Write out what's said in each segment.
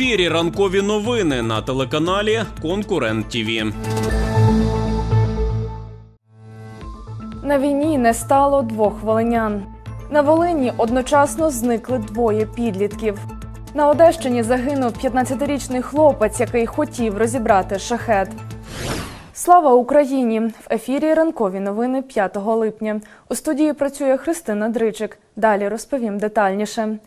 ефірі ранкові новини на телеканалі Конкурент ТІВІ. На війні не стало двох волинян. На Волині одночасно зникли двоє підлітків. На Одещині загинув 15-річний хлопець, який хотів розібрати шахет. Слава Україні! В ефірі ранкові новини 5 липня. У студії працює Христина Дричик. Далі розповім детальніше.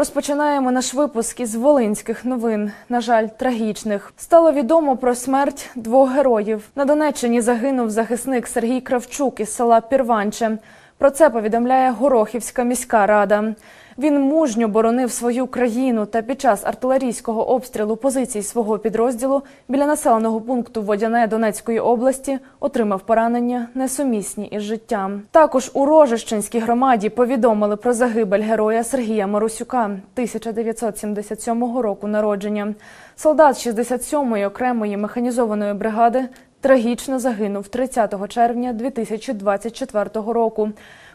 Розпочинаємо наш випуск із волинських новин. На жаль, трагічних. Стало відомо про смерть двох героїв. На Донеччині загинув захисник Сергій Кравчук із села Пірванче. Про це повідомляє Горохівська міська рада. Він мужньо боронив свою країну та під час артилерійського обстрілу позицій свого підрозділу біля населеного пункту Водяне Донецької області отримав поранення несумісні із життям. Також у Рожищенській громаді повідомили про загибель героя Сергія Марусюка 1977 року народження. Солдат 67-ї окремої механізованої бригади трагічно загинув 30 червня 2024 року.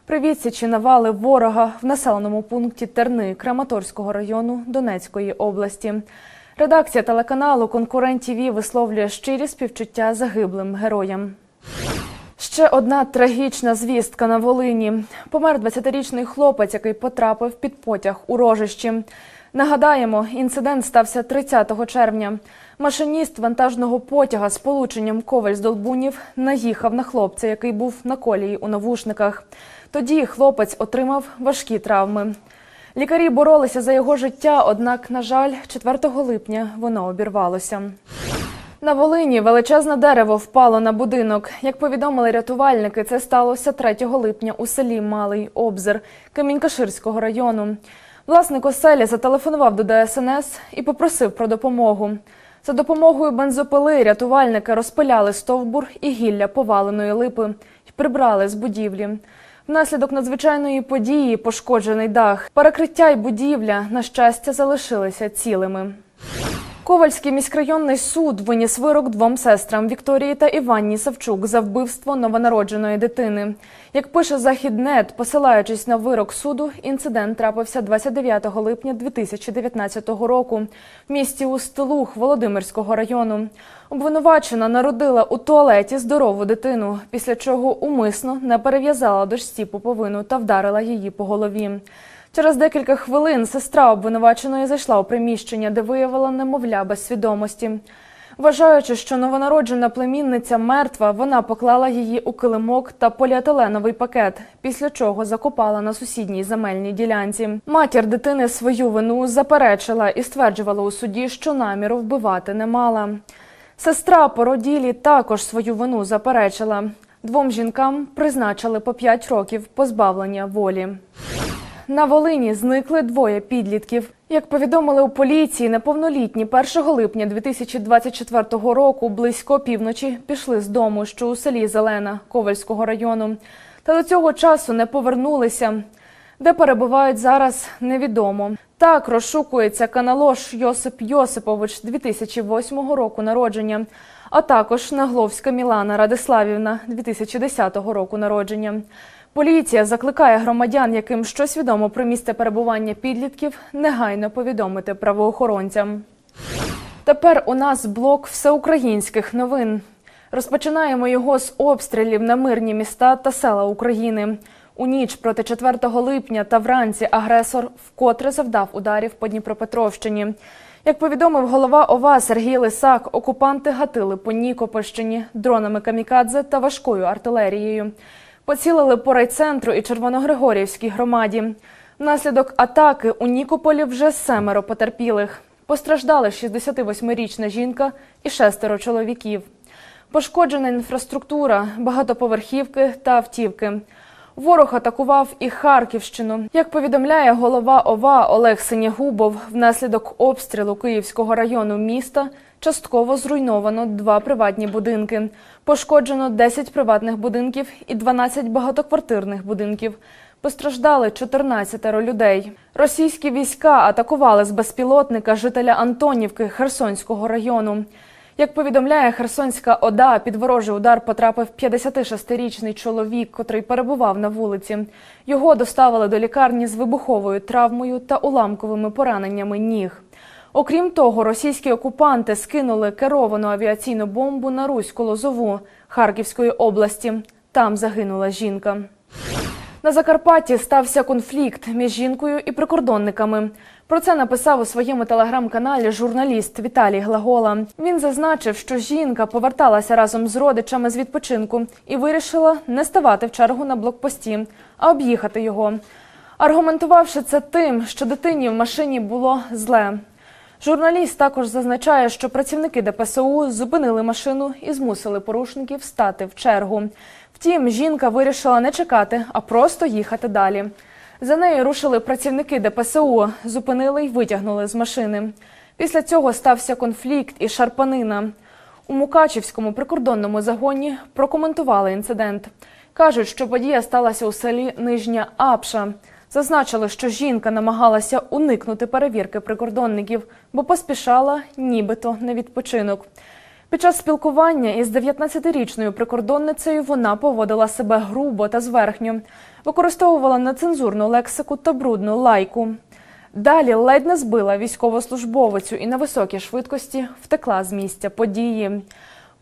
При відсічі навали ворога в населеному пункті Терни Краматорського району Донецької області. Редакція телеканалу Конкурент ТІВІ висловлює щирі співчуття загиблим героям. Ще одна трагічна звістка на Волині. Помер 20-річний хлопець, який потрапив під потяг у рожищі. Нагадаємо, інцидент стався 30 червня. Машиніст вантажного потяга з полученням коваль з долбунів наїхав на хлопця, який був на колії у навушниках. Тоді хлопець отримав важкі травми. Лікарі боролися за його життя, однак, на жаль, 4 липня воно обірвалося. На Волині величезне дерево впало на будинок. Як повідомили рятувальники, це сталося 3 липня у селі Малий Обзир Камінькаширського району. Власник оселі зателефонував до ДСНС і попросив про допомогу. За допомогою бензопили рятувальники розпиляли стовбур і гілля поваленої липи і прибрали з будівлі. Внаслідок надзвичайної події пошкоджений дах, перекриття й будівля, на щастя, залишилися цілими. Ковальський міськрайонний суд виніс вирок двом сестрам Вікторії та Іванні Савчук за вбивство новонародженої дитини. Як пише Західнет, посилаючись на вирок суду, інцидент трапився 29 липня 2019 року в місті Устилух Володимирського району. Обвинувачена народила у туалеті здорову дитину, після чого умисно не перев'язала дочці пуповину та вдарила її по голові. Через декілька хвилин сестра обвинуваченої зайшла у приміщення, де виявила немовля без свідомості. Вважаючи, що новонароджена племінниця мертва, вона поклала її у килимок та поліетиленовий пакет, після чого закопала на сусідній земельній ділянці. Матір дитини свою вину заперечила і стверджувала у суді, що наміру вбивати не мала. Сестра породілі також свою вину заперечила. Двом жінкам призначили по 5 років позбавлення волі. На Волині зникли двоє підлітків. Як повідомили у поліції, неповнолітні 1 липня 2024 року близько півночі пішли з дому, що у селі Зелена Ковальського району, та до цього часу не повернулися. Де перебувають зараз, невідомо. Так розшукується каналош Йосип Йосипович 2008 року народження, а також Нагловська Мілана Радиславівна 2010 року народження. Поліція закликає громадян, яким щось відомо про місце перебування підлітків, негайно повідомити правоохоронцям. Тепер у нас блок всеукраїнських новин. Розпочинаємо його з обстрілів на мирні міста та села України. У ніч проти 4 липня та вранці агресор вкотре завдав ударів по Дніпропетровщині. Як повідомив голова ОВА Сергій Лисак, окупанти гатили по Нікопольщині дронами камікадзе та важкою артилерією. Поцілили по райцентру і Червоногригорівській громаді. Внаслідок атаки у Нікополі вже семеро потерпілих. Постраждали 68-річна жінка і шестеро чоловіків. Пошкоджена інфраструктура, багатоповерхівки та автівки. Ворог атакував і Харківщину. Як повідомляє голова ОВА Олег Синягубов, внаслідок обстрілу Київського району міста частково зруйновано два приватні будинки. Пошкоджено 10 приватних будинків і 12 багатоквартирних будинків. Постраждали 14 людей. Російські війська атакували з безпілотника жителя Антонівки Херсонського району. Як повідомляє Херсонська ОДА, під ворожий удар потрапив 56-річний чоловік, котрий перебував на вулиці. Його доставили до лікарні з вибуховою травмою та уламковими пораненнями ніг. Окрім того, російські окупанти скинули керовану авіаційну бомбу на Руську Лозову Харківської області. Там загинула жінка. На Закарпатті стався конфлікт між жінкою і прикордонниками. Про це написав у своєму телеграм-каналі журналіст Віталій Глагола. Він зазначив, що жінка поверталася разом з родичами з відпочинку і вирішила не ставати в чергу на блокпості, а об'їхати його. Аргументувавши це тим, що дитині в машині було зле. Журналіст також зазначає, що працівники ДПСУ зупинили машину і змусили порушників стати в чергу. Втім, жінка вирішила не чекати, а просто їхати далі. За нею рушили працівники ДПСУ, зупинили й витягнули з машини. Після цього стався конфлікт і шарпанина. У Мукачівському прикордонному загоні прокоментували інцидент. Кажуть, що подія сталася у селі Нижня Апша. Зазначили, що жінка намагалася уникнути перевірки прикордонників, бо поспішала нібито на відпочинок. Під час спілкування із 19-річною прикордонницею вона поводила себе грубо та зверхньо, використовувала нецензурну лексику та брудну лайку. Далі ледь не збила військовослужбовицю і на високій швидкості втекла з місця події.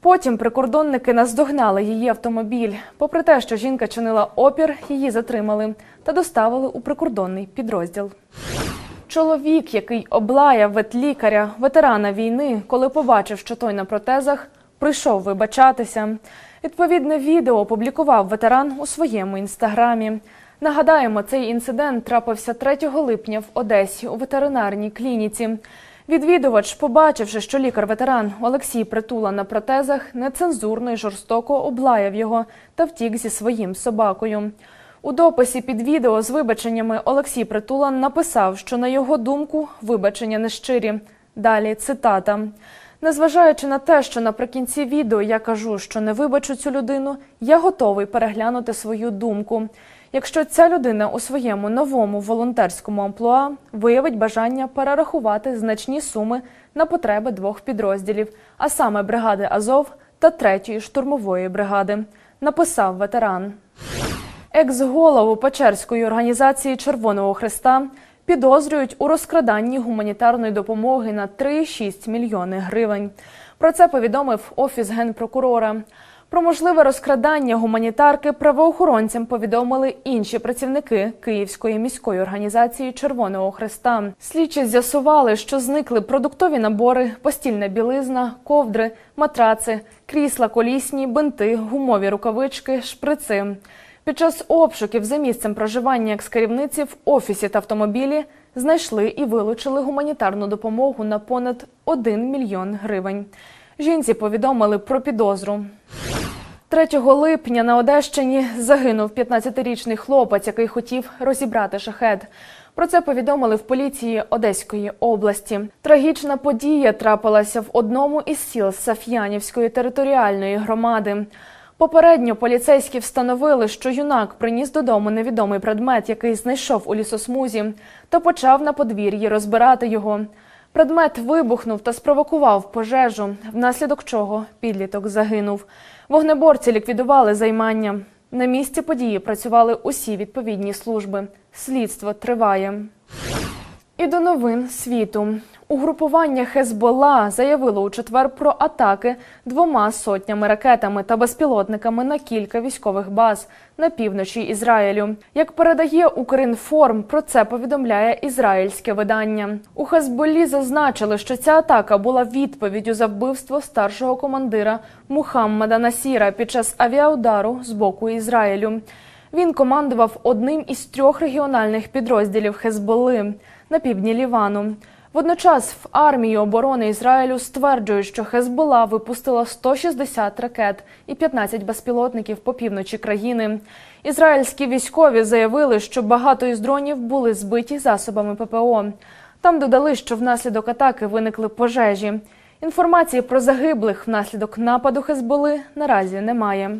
Потім прикордонники наздогнали її автомобіль. Попри те, що жінка чинила опір, її затримали та доставили у прикордонний підрозділ. Чоловік, який облаяв ветлікаря, ветерана війни, коли побачив, що той на протезах, прийшов вибачатися. Відповідне відео опублікував ветеран у своєму інстаграмі. Нагадаємо, цей інцидент трапився 3 липня в Одесі у ветеринарній клініці. Відвідувач, побачивши, що лікар-ветеран Олексій Притула на протезах, нецензурно й жорстоко облаяв його та втік зі своїм собакою. У дописі під відео з вибаченнями Олексій Притула написав, що на його думку вибачення нещирі. Далі цитата. Незважаючи на те, що наприкінці відео я кажу, що не вибачу цю людину, я готовий переглянути свою думку. Якщо ця людина у своєму новому волонтерському амплуа виявить бажання перерахувати значні суми на потреби двох підрозділів, а саме бригади Азов та третьої штурмової бригади, написав ветеран. Екс-голову Печерської організації Червоного Христа підозрюють у розкраданні гуманітарної допомоги на 3,6 мільйони гривень. Про це повідомив офіс генпрокурора. Про можливе розкрадання гуманітарки правоохоронцям повідомили інші працівники Київської міської організації Червоного Христа. Слідчі з'ясували, що зникли продуктові набори, постільна білизна, ковдри, матраци, крісла колісні, бинти, гумові рукавички, шприци. Під час обшуків за місцем проживання екс-керівниці в офісі та автомобілі знайшли і вилучили гуманітарну допомогу на понад 1 мільйон гривень. Жінці повідомили про підозру. 3 липня на Одещині загинув 15-річний хлопець, який хотів розібрати шахет. Про це повідомили в поліції Одеської області. Трагічна подія трапилася в одному із сіл Саф'янівської територіальної громади. Попередньо поліцейські встановили, що юнак приніс додому невідомий предмет, який знайшов у лісосмузі, та почав на подвір'ї розбирати його. Предмет вибухнув та спровокував пожежу, внаслідок чого підліток загинув. Вогнеборці ліквідували займання. На місці події працювали усі відповідні служби. Слідство триває. І до новин світу. Угрупування Хезбола заявило у четвер про атаки двома сотнями ракетами та безпілотниками на кілька військових баз на півночі Ізраїлю. Як передає Укрінформ, про це повідомляє ізраїльське видання. У Хезболі зазначили, що ця атака була відповіддю за вбивство старшого командира Мухаммада Насіра під час авіаудару з боку Ізраїлю. Він командував одним із трьох регіональних підрозділів Хезболи на півдні Лівану. Водночас в армії оборони Ізраїлю стверджують, що Хезбола випустила 160 ракет і 15 безпілотників по півночі країни. Ізраїльські військові заявили, що багато із дронів були збиті засобами ППО. Там додали, що внаслідок атаки виникли пожежі. Інформації про загиблих внаслідок нападу Хезболи наразі немає.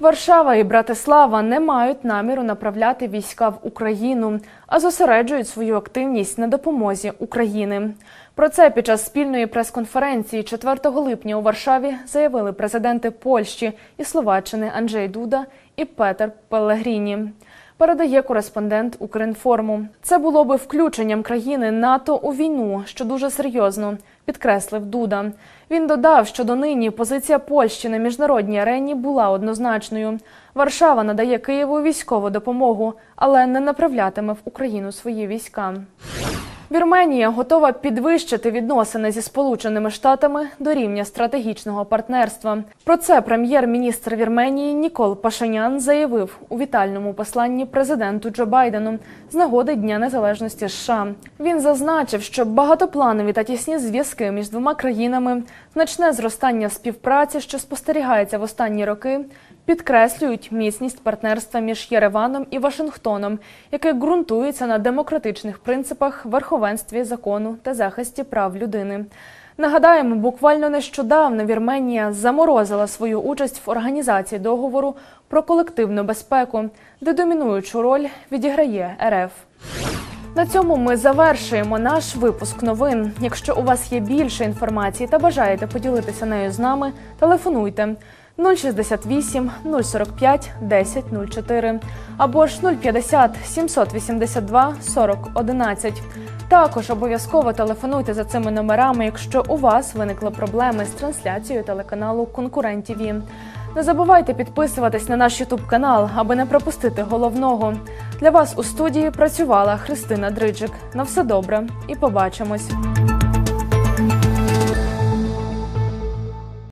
Варшава і Братислава не мають наміру направляти війська в Україну, а зосереджують свою активність на допомозі України. Про це під час спільної прес-конференції 4 липня у Варшаві заявили президенти Польщі і Словаччини Анджей Дуда і Петер Пелегріні. Передає кореспондент Укрінформу. Це було би включенням країни НАТО у війну, що дуже серйозно, підкреслив Дуда. Він додав, що донині позиція Польщі на міжнародній арені була однозначною. Варшава надає Києву військову допомогу, але не направлятиме в Україну свої війська. Вірменія готова підвищити відносини зі Сполученими Штатами до рівня стратегічного партнерства. Про це прем'єр-міністр Вірменії Нікол Пашинян заявив у вітальному посланні президенту Джо Байдену з нагоди Дня Незалежності США. Він зазначив, що багатопланові та тісні зв'язки між двома країнами, значне зростання співпраці, що спостерігається в останні роки, підкреслюють міцність партнерства між Єреваном і Вашингтоном, яке ґрунтується на демократичних принципах, верховенстві закону та захисті прав людини. Нагадаємо, буквально нещодавно Вірменія заморозила свою участь в організації договору про колективну безпеку, де домінуючу роль відіграє РФ. На цьому ми завершуємо наш випуск новин. Якщо у вас є більше інформації та бажаєте поділитися нею з нами, телефонуйте 068 045 1004 або ж 050 782 40 11. Також обов'язково телефонуйте за цими номерами, якщо у вас виникли проблеми з трансляцією телеканалу Конкурент ТІВІ. Не забувайте підписуватись на наш Ютуб канал, аби не пропустити головного. Для вас у студії працювала Христина Дриджик. На все добре і побачимось.